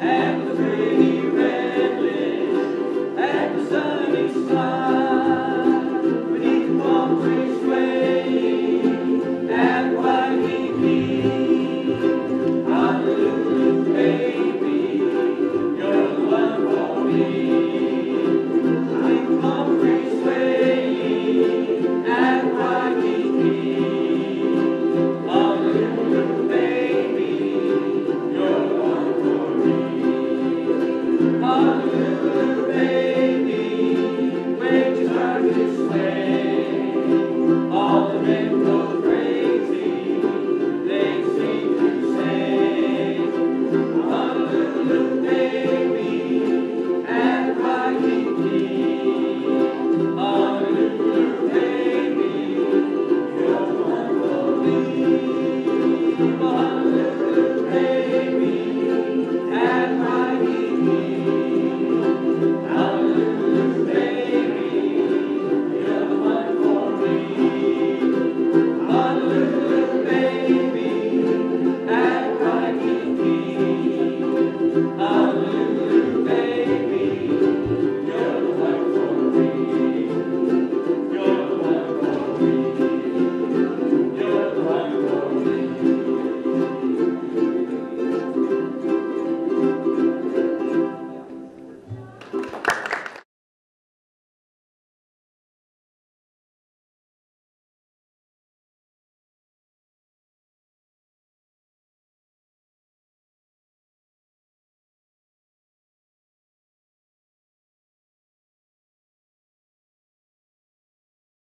and the free. A little baby, wages are this way.